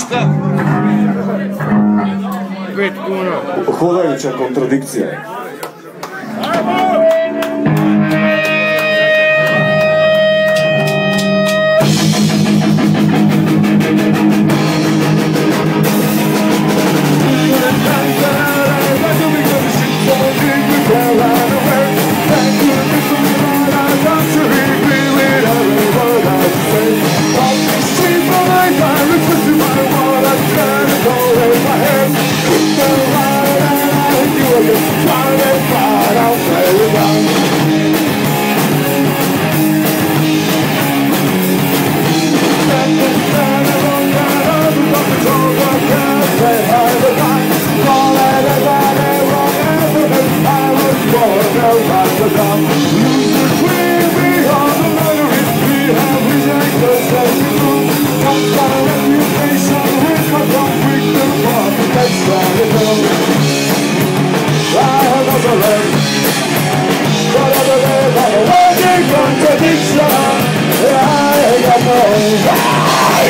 ništa. Pet kuna. Hodajuća kontradikcija.